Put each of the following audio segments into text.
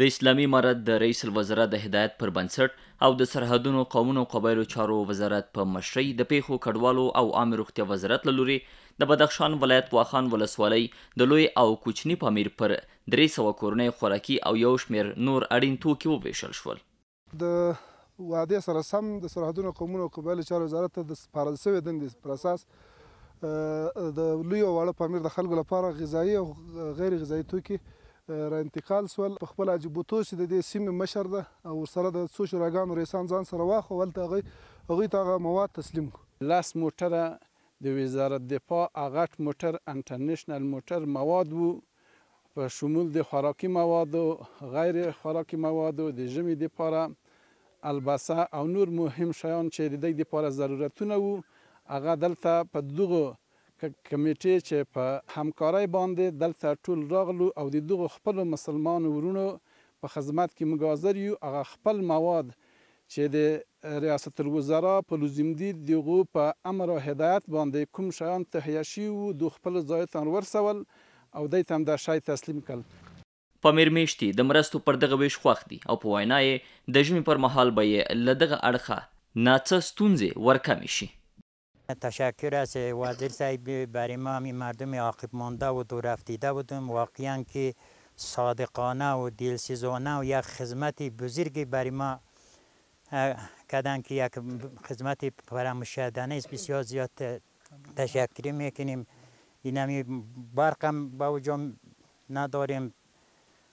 د اسلامي امارت د رئیس الوزرا د هدایت پر بنسټ او د سرحدونو قومونو او قبایلو چارو وزارت په مشرۍ د پیښو کډوالو او عامې روغتیا وزارت له لوري د بدخشان ولایت واخان ولسوالۍ د لوی او کوچني پامیر پر درې سوه کورنیو خوراکي او یو شمېر نور اړین توکي ووېشل شول. د وعدې سره سم د سرحدونو، قومونو او قبایلو چارو وزارت ته د سپارل شوې دندې پر اساس د لوی او واړه پامیر د خلکو لپاره غذایي او غیر غذایي توکي را انتقال شول. په خپله حاجي بوتو چې د دې سیمې مشر ده او ورسره د څو شوراګانو رییسان ځان سره واخ او هلته هغوی هغوی ته هغه مواد تسلیم کړو. لس موټره د وزارت دفاع غټ موټر انټرنشنل موټر مواد وو په شمول د خوراکي موادو، غیر خوراکي موادو، د ژمي دپاره البسه او نور مهم شیان چې د دی دپاره ضرورتونه وو هغه دلته په دغو کمیټې چې په همکارۍ باندې دلته ټول راغلو او د دغو خپلو مسلمانو وروڼو په خدمت کې موږ حاضر یو هغه خپل مواد چې د ریاست الوزرا په لوزیمدي دیغو په امر او هدایت باندې کوم شیان تهیه شوي وو دو خپلو ځایو تان ورسول او دی تان دا شی تسلیم کړ. پامیر میشتي د مرستو پر دغه ویش خوښ دي او په وینا یې د ژمي پر مهال به یې له دغه اړخه نه څه ستونزې ورکمې شي. تشکر از وزیر صاحب برای ما همین مردم عاقب مانده و دورفتیده بودم واقعا که صادقانه و دلسوزانه و یک خدمت بزرگی برای ما کردن که یک خدمت فراموشکردنی است بسیار زیاد تشکر میکنیم این همی برق هم با اوجا نداریم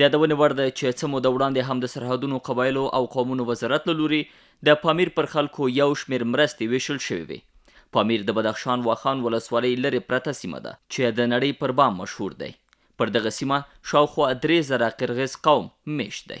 د یادونې وړ ده چې څه موده وړاندې هم د سرحدونو قبایلو او قومونو وزارت له لوري د پامیر پر خلکو یو شمېر مرستې وېشل شوې وې. پامیر د بدخشان واخان ولسوالۍ لرې پرته سیمه ده چې د نړۍ پر بام مشهور دی. پر دغه سیمه شاوخوا درې زره قرغز قوم مېشت دی.